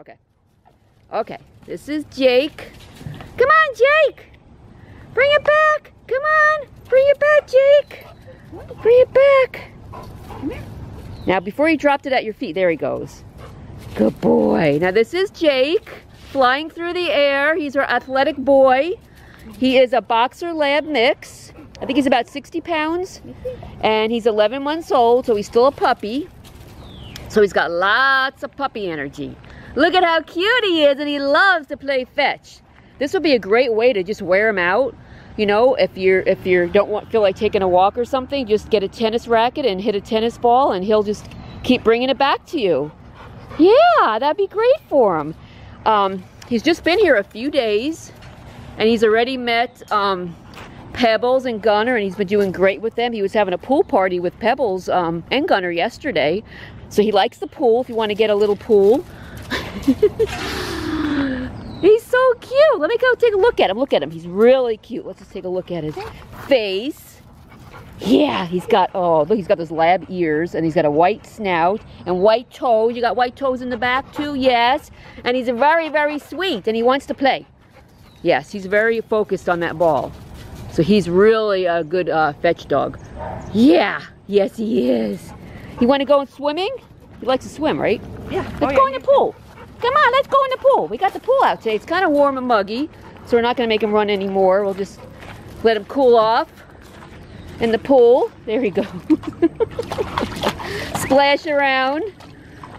Okay. Okay, this is Jake. Come on, Jake! Bring it back! Come on! Bring it back, Jake! Bring it back! Now, before he dropped it at your feet, there he goes. Good boy. Now, this is Jake flying through the air. He's our athletic boy. He is a boxer lab mix. I think he's about 60 pounds. And he's 11 months old, so he's still a puppy. So he's got lots of puppy energy. Look at how cute he is, and he loves to play fetch. This would be a great way to just wear him out. You know, if you're if you don't want feel like taking a walk or something, just get a tennis racket and hit a tennis ball, and he'll just keep bringing it back to you. Yeah, that'd be great for him. Um, he's just been here a few days, and he's already met um, Pebbles and Gunner, and he's been doing great with them. He was having a pool party with Pebbles um, and Gunner yesterday, so he likes the pool if you want to get a little pool. He's so cute. Let me go take a look at him. Look at him. He's really cute. Let's just take a look at his face. Yeah, he's got, oh, look, he's got those lab ears, and he's got a white snout and white toes. You got white toes in the back, too? Yes. And he's very, very sweet, and he wants to play. Yes, he's very focused on that ball. So he's really a good uh, fetch dog. Yeah, yes, he is. You want to go swimming? He likes to swim, right? Yeah. Let's oh, go yeah. in the pool. Come on, let's go in the pool. We got the pool out today. It's kind of warm and muggy, so we're not going to make him run anymore. We'll just let him cool off in the pool. There he goes. Splash around.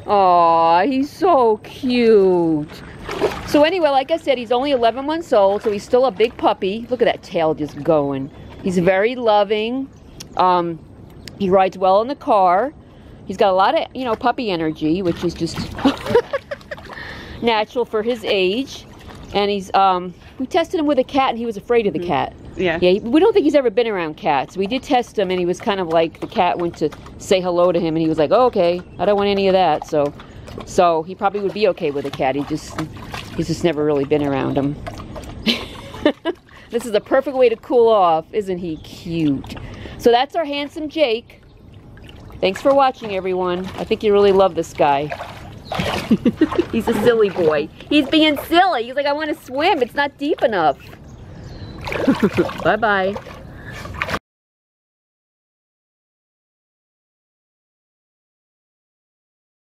Aw, he's so cute. So anyway, like I said, he's only 11 months old, so he's still a big puppy. Look at that tail just going. He's very loving. Um, he rides well in the car. He's got a lot of, you know, puppy energy, which is just natural for his age. And he's, um, we tested him with a cat and he was afraid of the cat. Yeah. Yeah, we don't think he's ever been around cats. We did test him and he was kind of like, the cat went to say hello to him and he was like, oh, okay, I don't want any of that. So, so he probably would be okay with a cat. He just, he's just never really been around him. this is a perfect way to cool off. Isn't he cute? So that's our handsome Jake. Thanks for watching, everyone. I think you really love this guy. He's a silly boy. He's being silly. He's like, I want to swim. It's not deep enough. Bye-bye.